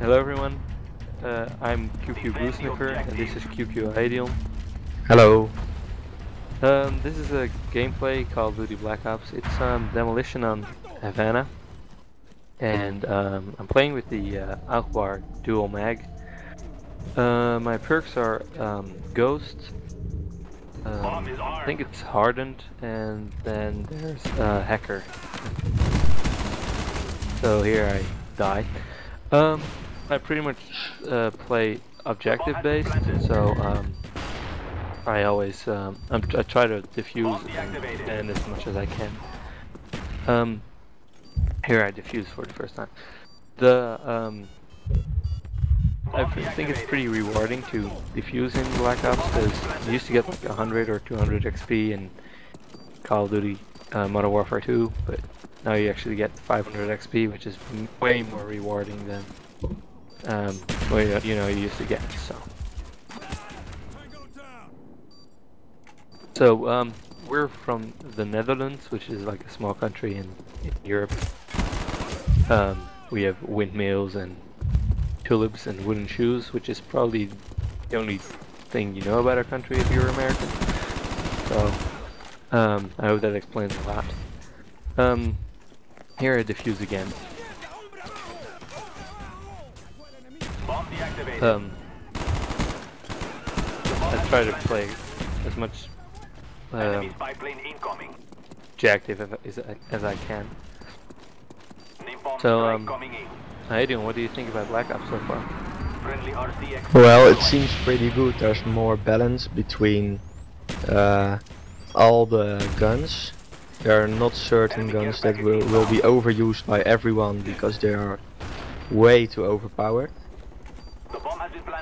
Hello everyone, uh, I'm QQ Sniffer and this is QQ Aedion. Hello. Um, this is a gameplay Call of Duty Black Ops. It's um, demolition on Havana, and um, I'm playing with the uh, AUG HBAR Dual Mag. Uh, my perks are um, Ghost. Um, I think it's Hardened, and then there's uh, Hacker. So here I die. Um, I pretty much uh, play objective based, so um, I always um, I try to diffuse and, and as much as I can. Um, here I diffuse for the first time. The um, I think it's pretty rewarding to diffuse in Black Ops because you used to get like 100 or 200 XP in Call of Duty uh, Modern Warfare 2, but now you actually get 500 XP, which is way more rewarding than um, what you know you used to get. So, so um, we're from the Netherlands, which is like a small country in, in Europe. Um, we have windmills and tulips and wooden shoes, which is probably the only thing you know about our country if you're American. So, um, I hope that explains a lot. Um, here I diffuse again. Um, I try to play as much um, active as, as I can. So, um, Aiden, what do you think about Black Ops so far? Well, it seems pretty good. There's more balance between uh, all the guns. There are not certain guns that will, will be overused by everyone because they are way too overpowered.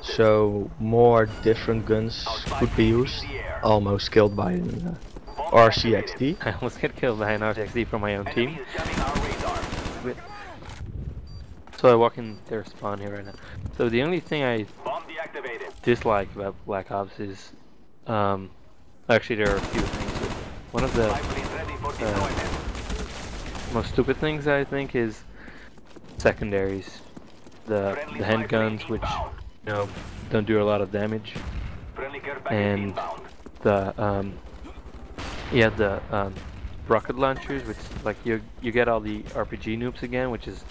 So more different guns could be used. Almost killed by an uh, RCXD. I almost get killed by an RCXD from my own team. So I walk in their spawn here right now. So the only thing I dislike about Black Ops is, um, actually there are a few things. One of the uh, most stupid things I think is secondaries. The the handguns, which you know don't do a lot of damage, and the um, yeah the um, rocket launchers, which like you you get all the RPG noobs again, which is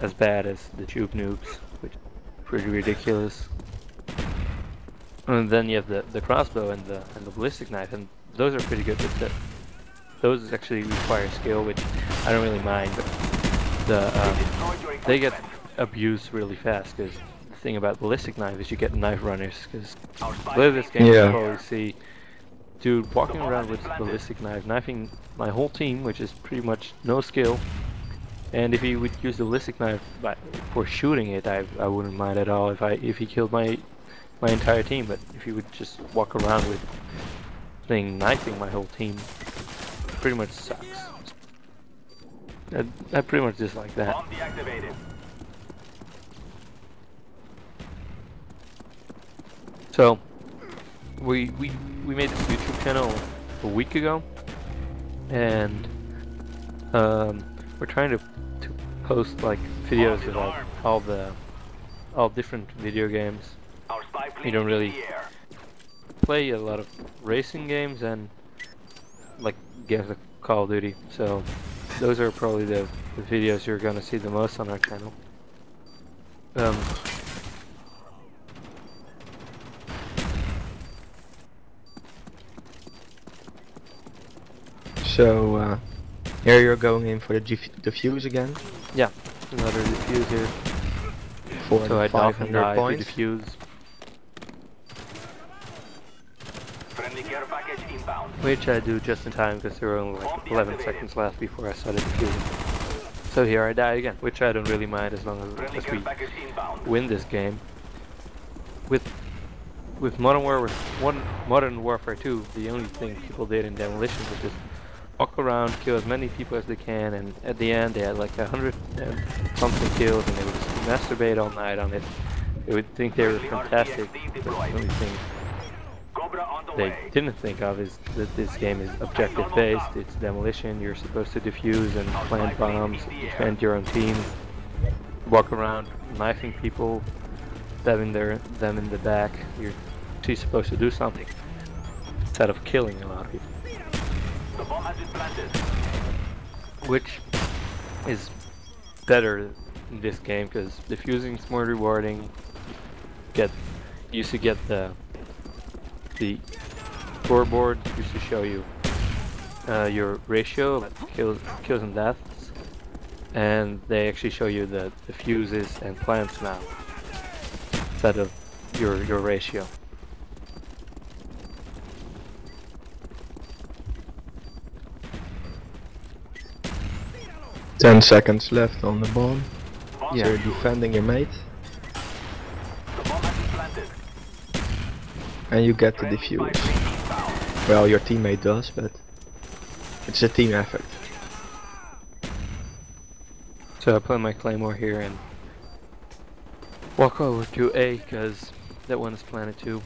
as bad as the tube noobs, which is pretty ridiculous. And then you have the the crossbow and the and the ballistic knife, and those are pretty good. But the, those actually require skill, which I don't really mind. But the um, they get abused really fast because the thing about ballistic knife is you get knife runners. Because play this game, Yeah. you probably see dude walking around with ballistic knife, knifing my whole team, which is pretty much no skill. And if he would use the ballistic knife by, for shooting it, I I wouldn't mind at all if I if he killed my my entire team. But if he would just walk around with thing knifing my whole team, pretty much sucks. I, I pretty much dislike that. So we we we made this YouTube channel a week ago, and um, we're trying to to post like videos about all the all different video games. You don't really play a lot of racing games and like games like Call of Duty. So those are probably the, the videos you're gonna see the most on our channel. Um, So uh, here you're going in for the dif diffuse again yeah, another diffuser. for So I 500 die points. defuse. Which I do just in time because there were only like 11 seconds left before I started defusing. So here I die again, which I don't really mind as long as, as we win this game. With with Modern Warfare, one Modern Warfare 2, the only thing people did in Demolition was just walk around, kill as many people as they can, and at the end they had like a hundred and something kills, and they would just masturbate all night on it. They would think they were fantastic. The only thing they didn't think of is that this game is objective based. It's demolition. You're supposed to defuse and plant bombs, defend your own team. walk around knifing people, stabbing their them in the back. You're supposed to do something instead of killing a lot of people. Which is better in this game because defusing is more rewarding. Get used to get the the scoreboard used to show you uh, your ratio of kills kills and deaths, and they actually show you the the fuses and plants now instead of your your ratio. 10 seconds left on the bomb. yeah. So you're defending your mate. And you get the defuse. Well, your teammate does, but it's a team effort. So I put my claymore here and walk over to A because that one is planted too.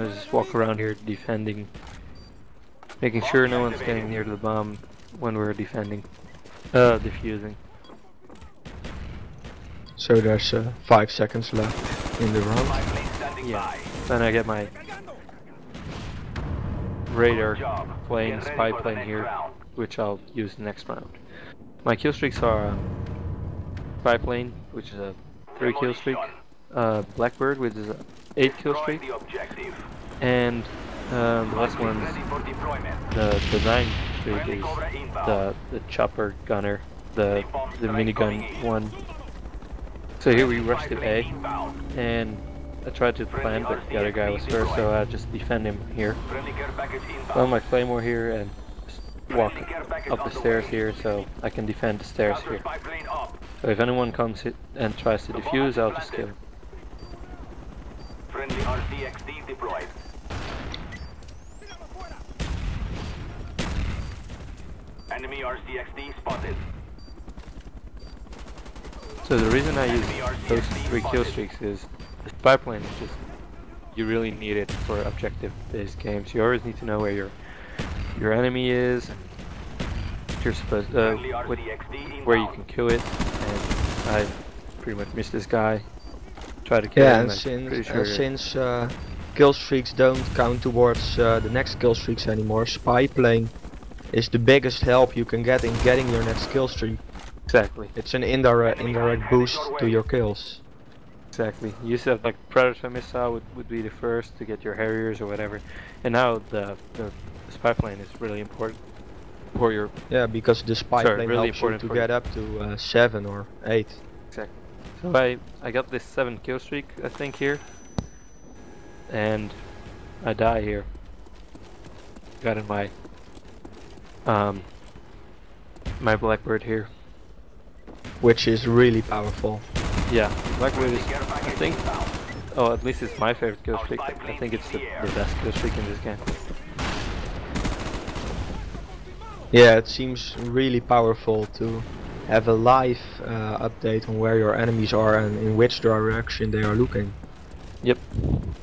gonna just walk around here defending. Making sure no one's getting near the bomb when we're defending. Uh, defusing. So there's uh, 5 seconds left in the round. Yeah, then I get my radar plane, spy plane here, round. which I'll use next round. My kill streaks are uh, spy plane, which is a 3 kill streak, uh, Blackbird, which is a eight kill Destroy streak, and um, the last plane one's ready for deployment. the the nine streak is the the chopper gunner, the the minigun one. So here we rush to A, and I tried to plan, but the other guy was first, so I just defend him here. Found my claymore here and walk Friendly care package up the stairs here, so I can defend the stairs here. spy plane up. So if anyone comes and tries to defuse, I'll just kill him. Friendly RCXD deployed. Enemy RCXD spotted. So the reason I use those three kill streaks is the spy plane is just you really need it for objective-based games. You always need to know where your your enemy is, and what you're supposed uh, what, where you can kill it. And I pretty much missed this guy. Try to kill Yeah, him. and since pretty and sure since uh, kill streaks don't count towards uh, the next kill streaks anymore, spy plane is the biggest help you can get in getting your next kill streak. exactly. It's an indirect indirect boost to your kills. Exactly. You used to have like Predator missile would, would be the first to get your Harriers or whatever, and now the the, the spy plane is really important for your Yeah, because the spy Sorry, plane really helps you to get you. up to uh, seven or eight. So I I got this seven kill streak I think here, and I die here. Got in my um my Blackbird here. which is really powerful. Yeah, Blackbird is I think oh at least it's my favorite kill streak. I think it's the, the best kill streak in this game. Yeah, it seems really powerful to have a live uh, update on where your enemies are and in which direction they are looking. Yep.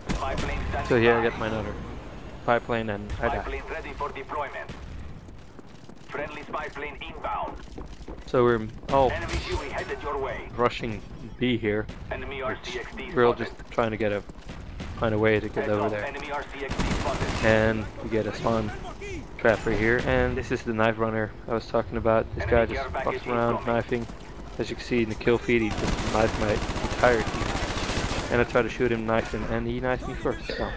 Spy plane standing So here I get my another spy plane and I Spy die. plane ready for deployment. Friendly spy plane inbound. So we're all Enemy Huey headed your way. rushing B here. Enemy RCXD We're all just trying to get a find a way to get Heads over up, there. Enemy RCXD. And we get a spawn trapper here. And this is the knife runner I was talking about. This guy just fucks around knifing. As you can see in the kill feed, he just knifed my entire team. And I try to shoot him, knife him, and he knifed me first. So.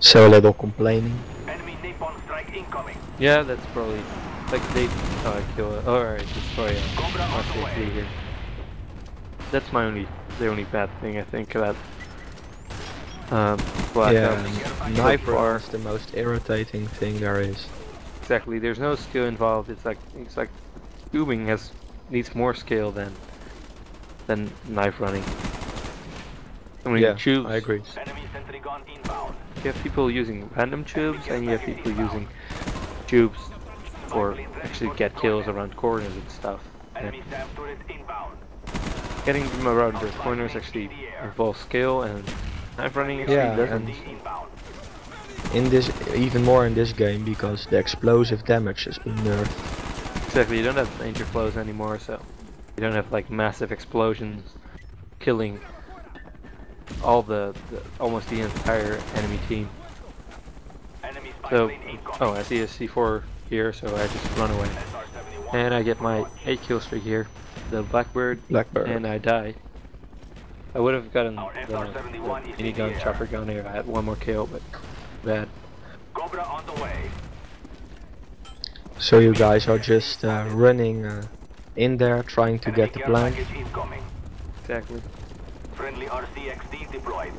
So a little complaining. Enemy napalm strike incoming. Yeah, that's probably like they uh, kill it. Alright, destroy a Cobra on the way. here. That's my only, the only bad thing I think about um, Black yeah, Ops. and so knife far. is the most irritating thing there is. Exactly. There's no skill involved. It's like it's like tubing has needs more skill than than knife running. And when yeah, you choose, I agree. Enemy sentry gun inbound. you have people using random tubes, and you have people using tubes for actually get kills around corners and stuff. And Enemy SAM turret inbound. Getting them around the corners actually involves skill and knife running actually Yeah, doesn't. and- In this, even more in this game because the explosive damage has been nerfed. Exactly, you don't have Danger Close anymore, so you don't have like massive explosions killing all the, the almost the entire enemy team. So, oh, I see a C4 here, so I just run away. And I get my 8 kill streak here, the Blackbird, Blackbird. and I die. I would have gotten the, Our the SR-71 is in the chopper gun here, I had one more kill, but bad. Cobra on the way. So you guys are just uh, running uh, in there trying to Enemy get the care plant. package incoming. Exactly. Friendly RCXD deployed.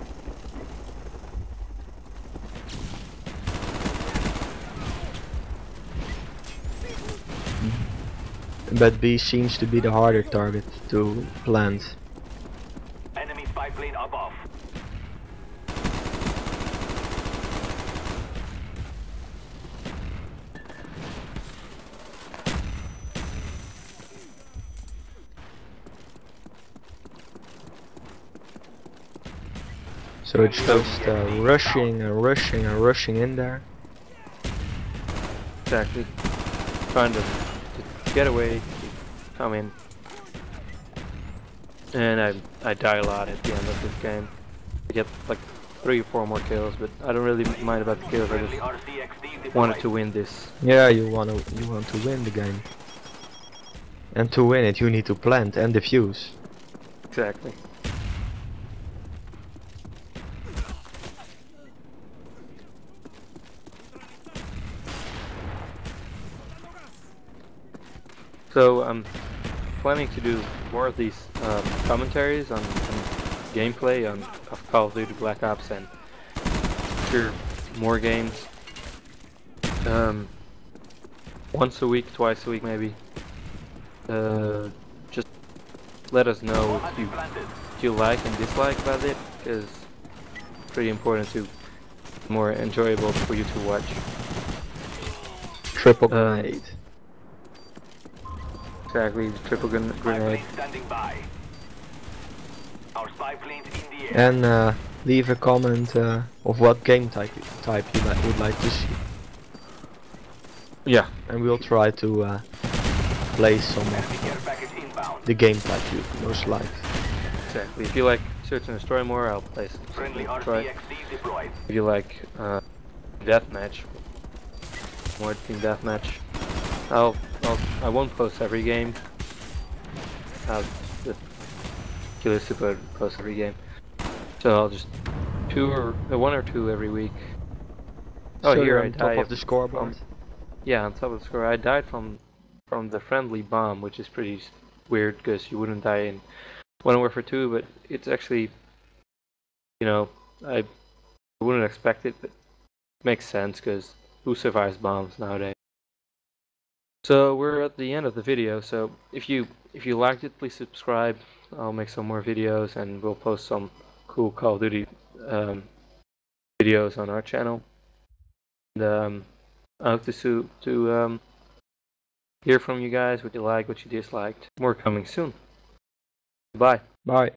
But B seems to be the harder target to plant. Enemy spy plane above. So it's just uh, rushing and rushing and rushing in there. Exactly. Trying to, to get away, to come in. And I I die a lot at the end of this game. I get like three or four more kills, but I don't really mind about the kills. I just wanted to win this. Yeah, you wanna you want to win the game. And to win it, you need to plant and defuse. Exactly. So I'm planning to do more of these um, commentaries on, on gameplay on of Call of Duty Black Ops and sure more games. Um, once a week, twice a week maybe. Uh, just let us know if you what you like and dislike about it because it's pretty important to more enjoyable for you to watch. Triple Um, grenade. In the air. And uh, leave a comment uh, of what game type you, type you li would like to see. Yeah, And we'll try to uh, play some of care package inbound. the game type you most like. exactly. If you like Search and Destroy more, I'll play some. Friendly Try. RCXD. If you like uh, deathmatch, more team deathmatch, I'll, I'll I won't post every game. I'll just Killer Super post every game. So I'll just two or uh, one or two every week. Oh, so here you're I on die top of the scoreboard. from- Yeah, on top of the score. I died from from the friendly bomb, which is pretty weird because you wouldn't die in Modern Warfare 2, but it's actually, you know, I wouldn't expect it, but it makes sense because who survives bombs nowadays? So we're at the end of the video. So if you if you liked it, please subscribe. I'll make some more videos and we'll post some cool Call of Duty um, videos on our channel. And, um, I hope to to um, hear from you guys what you like, what you disliked. More coming soon. Bye. Bye.